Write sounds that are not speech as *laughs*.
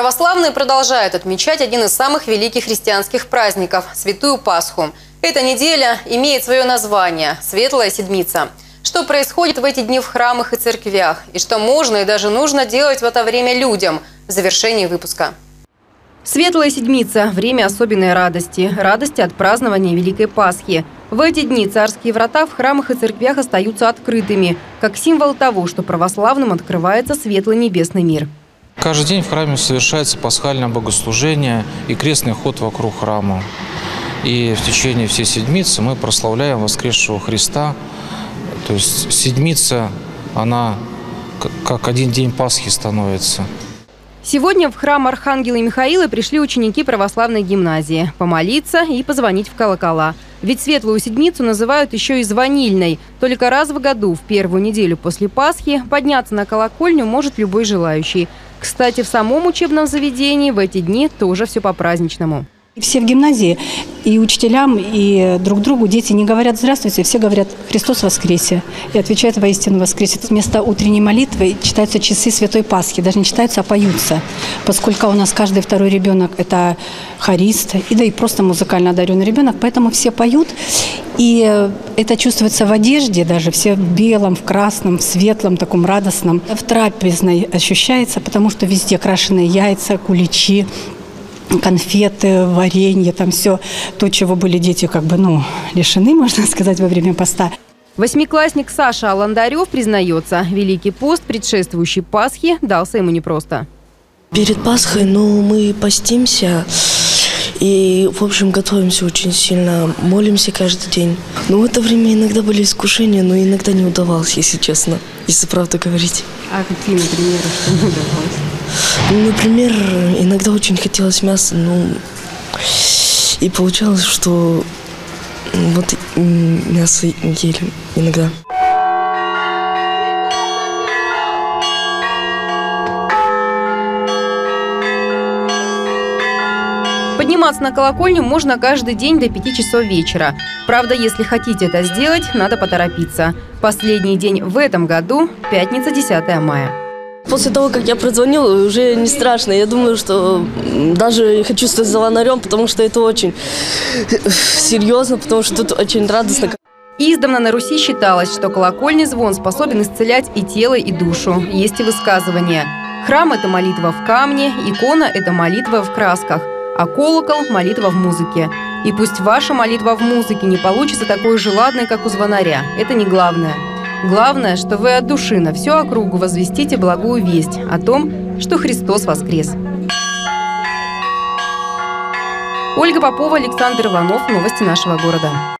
Православные продолжают отмечать один из самых великих христианских праздников – Святую Пасху. Эта неделя имеет свое название – Светлая Седмица. Что происходит в эти дни в храмах и церквях? И что можно и даже нужно делать в это время людям? В завершении выпуска. Светлая Седмица – время особенной радости. Радости от празднования Великой Пасхи. В эти дни царские врата в храмах и церквях остаются открытыми, как символ того, что православным открывается светлый небесный мир. Каждый день в храме совершается пасхальное богослужение и крестный ход вокруг храма. И в течение всей седмицы мы прославляем воскресшего Христа. То есть седмица, она как один день Пасхи становится. Сегодня в храм Архангела Михаила пришли ученики православной гимназии помолиться и позвонить в колокола. Ведь Светлую Седмицу называют еще и звонильной. Только раз в году, в первую неделю после Пасхи, подняться на колокольню может любой желающий. Кстати, в самом учебном заведении в эти дни тоже все по-праздничному. Все в гимназии, и учителям, и друг другу дети не говорят «здравствуйте», все говорят «Христос воскресе» и отвечают «воистину воскресе». Вместо утренней молитвы читаются часы Святой Пасхи, даже не читаются, а поются, поскольку у нас каждый второй ребенок – это хорист, и да и просто музыкально одаренный ребенок, поэтому все поют, и это чувствуется в одежде даже, все в белом, в красном, в светлом, таком радостном. В трапезной ощущается, потому что везде крашеные яйца, куличи, конфеты, варенье, там все то, чего были дети как бы, ну, лишены, *laughs* можно сказать, во время поста. Восьмиклассник Саша Аландарев признается, Великий пост, предшествующий Пасхе, дался ему непросто. Перед Пасхой, ну, мы постимся и, в общем, готовимся очень сильно, молимся каждый день. Но в это время иногда были искушения, но иногда не удавалось, если честно, если правду говорить. А какие, например, что не удавалось? Например, иногда очень хотелось мяса, ну, и получалось, что вот мясо ели иногда. Подниматься на колокольню можно каждый день до 5 часов вечера. Правда, если хотите это сделать, надо поторопиться. Последний день в этом году – пятница, 10 мая. После того, как я прозвонил, уже не страшно. Я думаю, что даже хочу стать звонарем, потому что это очень серьезно, потому что тут очень радостно. Издавна на Руси считалось, что колокольный звон способен исцелять и тело, и душу. Есть и высказывание. Храм – это молитва в камне, икона – это молитва в красках, а колокол – молитва в музыке. И пусть ваша молитва в музыке не получится такой же ладной, как у звонаря. Это не главное. Главное, что вы от души на всю округу возвестите благую весть о том, что Христос воскрес. Ольга Попова, Александр Иванов. Новости нашего города.